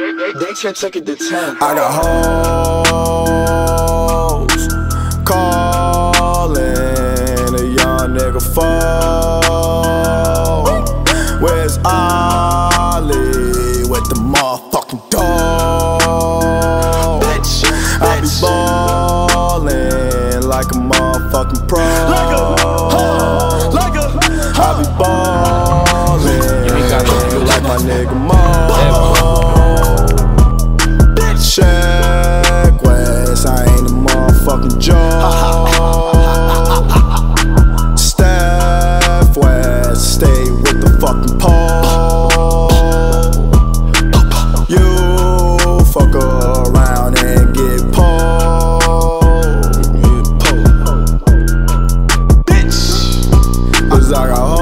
They, should take it to 10. I got hoes calling a young nigga fall. Where's Ollie with the motherfucking dog? Bitch, I be ballin' like a motherfucking pro. Like a I got oh.